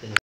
than